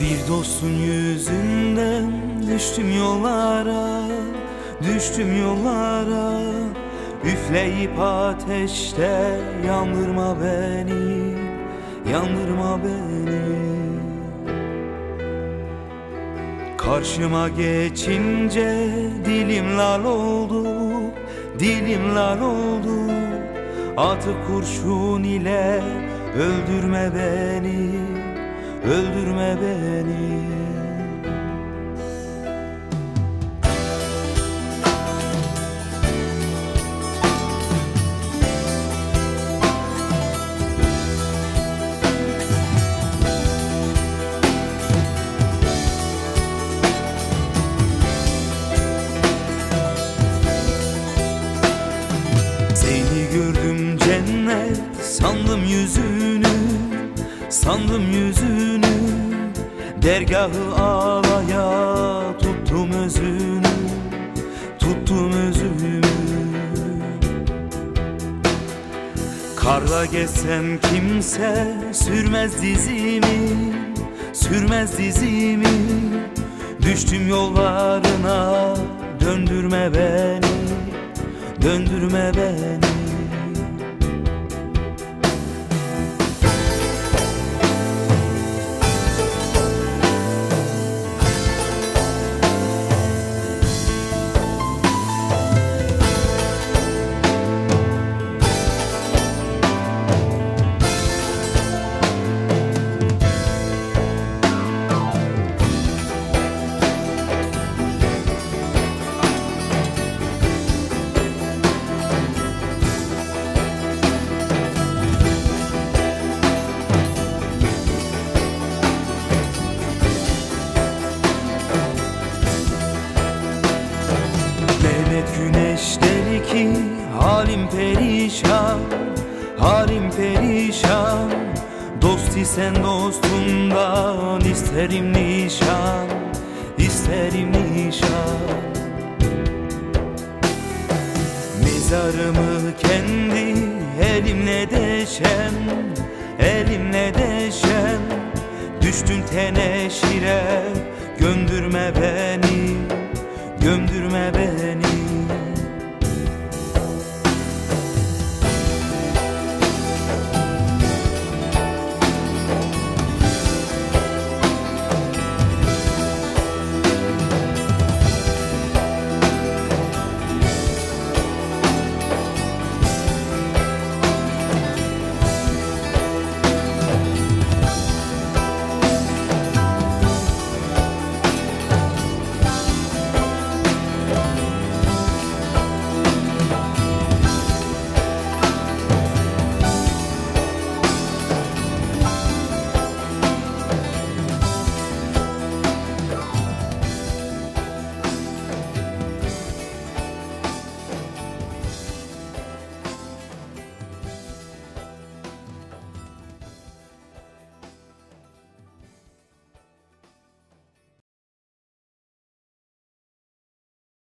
Bir dostun yüzünden düştüm yollara Düştüm yollara. Üfleyip ateşte yandırma beni Yandırma beni. Karşıma geçince dilim lal oldu Dilim lal oldu. Atıp kurşun ile öldürme beni Öldürme beni cennet sandım yüzünü Sandım yüzünü. Dergahı ağlaya tuttum özünü Tuttum özümü. Karla gezsem kimse sürmez dizimi Sürmez dizimi. Düştüm yollarına döndürme beni Döndürme beni halim perişan Halim perişan. Dost isen dostumdan isterim nişan isterim nişan. Mezarımı kendi elimle deşem Elimle deşem. Düştün teneşire Gömdürme beni Gömdürme